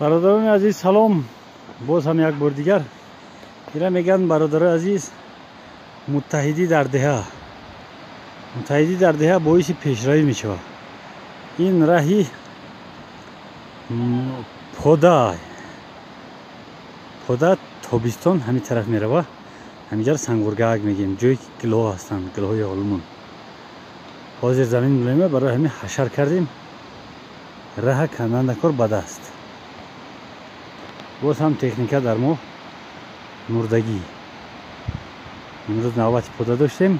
бародарони азиз салом. Боз ҳам як бор дигар. Ира мегӯянд бародари азиз муттаҳидӣ дар деҳа. Муттаҳидӣ дар деҳа боиси пешравӣ мешавад. Ин раҳи пода. Пода тобистон ҳамин тараф мерава ҳамиҷар сангургаак мегӯем. Ҷое ки гилҳо ҳастанд гилҳои олмун ҳозир замин мулоима барои ҳамин ҳашар кардем. Раҳа кандандакор бад аст боз ҳам техника дар мо мурдагӣ имрӯз навбати пода доштем.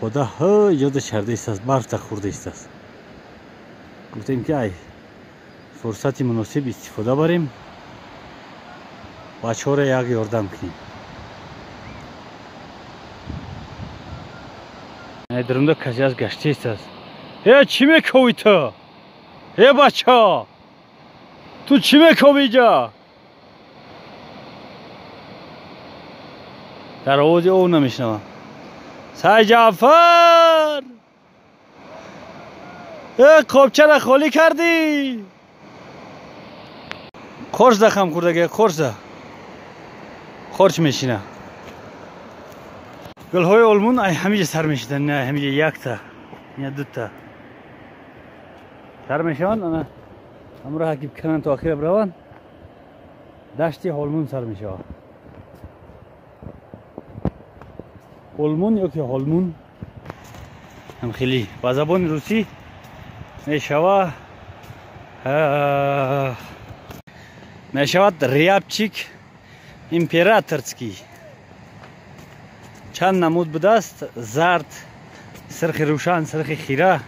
Пода ҳо иҷода шардаистааст барфта хӯрдаистааст гуфтем ки ай фурсати муносиб истифода барем. Бачаҳоро як ёрдам кунем. Айдарунда касяс гаштеистааст э чӣ мекавӣ ту э бача! تو چی میکوی جا در آوازی او نمیشنوم. سای جعفر! ای کوبچه را خالی کردی؟ خورش دخم کردگه خورش ده خورش میشینه. گلهای آلمون همیشه سر می‌شدن نه همیشه یک تا یا دو تا. سر می‌شوند انا همراه کیپ کنن تا آخر بروان داشتی هولمون سر میشه هولمون یا که هولمون هم خیلی بازابون روسی میشوا میشوا دریاب چیک امپیراترسکی چند نمود بوده است زرد سرخ روشان سرخ خیره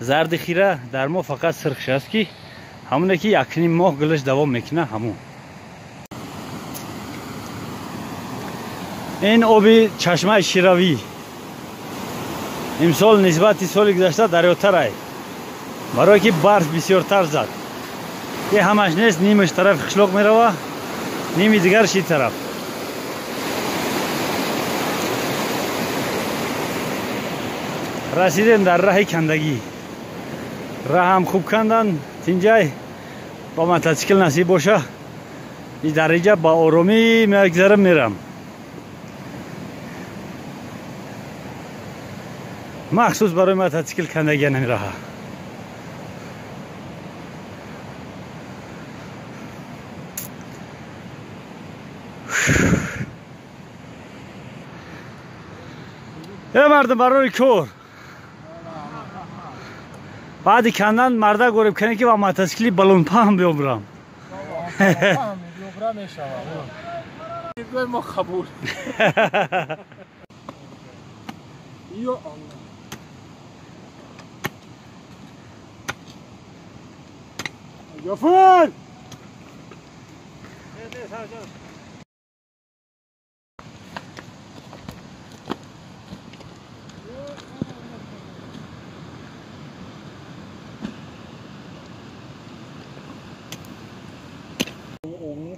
زرد خیره در ما فقط سرخ شاسکی ҳамоне ки якним моҳ гулаш давом мекунад ҳамон ин оби чашмаи ширавӣ. Имсол нисбати соли гузашта дарётарай барое ки барф бисёртар зад. Ки ҳамаш нест нимаш тарафи қишлоқ мерава ними дигар ши тараф. Расидем дар раҳи кандагӣ. Раҳам хуб кандан тинҷай با متاسیکل نصیب باشه این دریجه با آرومی میگذرم میرم مخصوص برای متاسیکل کندگی نمیره ای مردم برای کور баъди кандан марда гореб кане ки ба мотосикли балонпаҳм биёбрам мо қабул ё алла Gafur! Evet, evet, evet.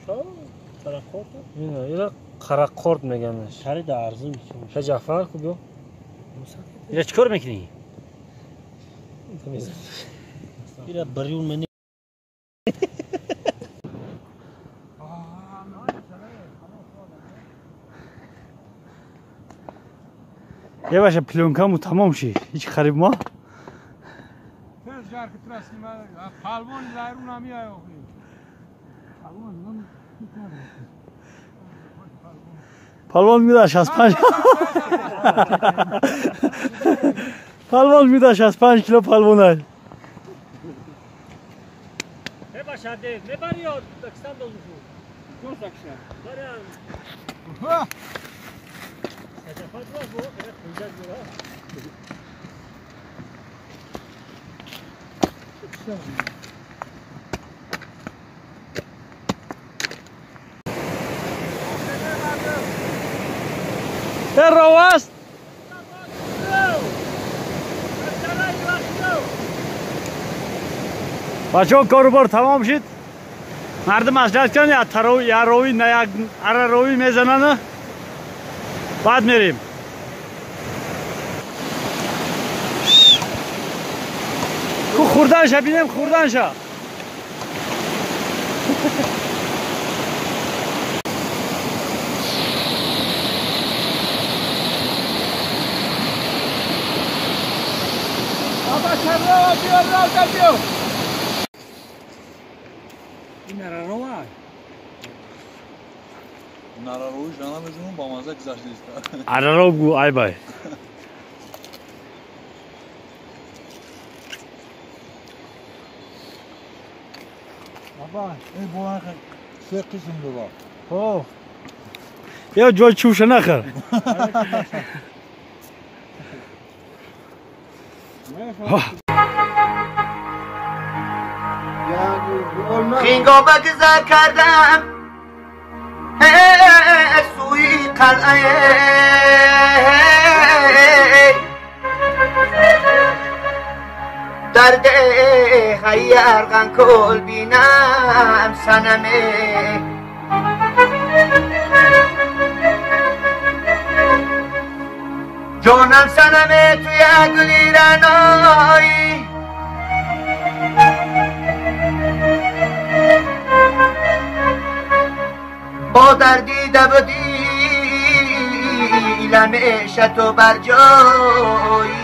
qaraqort yo'q qaraqort deganmish xarid arzimikin ha اینا چیکار می‌کنی؟ اینا بریون منی. یه باشه پلونکامو تمام شی. هیچ خریب ما؟ تیز زیرون همی آیا Palvan mi daš aspanč? Palvan mi daš aspanč, kilo palvona. Ne baš ade, ne bari od Dakistan'da uzun. Dur akşam. Bari an. Ece fazla bu, evet koyacağız bura. Çok güzel. Terro West. бачо корубор тамом шид. Мардум машқат кан ярови на як арарови мезанану баъд мерем. Хӯрданша бинем хӯрданша go, campeão! İnanılmaz. É não janamızın bamaza güzel işte. Araro bu ay bay. Baba, ey bu não se kızım baba. Ho. Ya jo çuşa nakar. Ha. خینگا بگذر کردم. سوی قلعه. درد غیرغن کل بینم سنمه جانم سنمه توی گلی رنایی. با دردی دبدی لمشت و بر جایی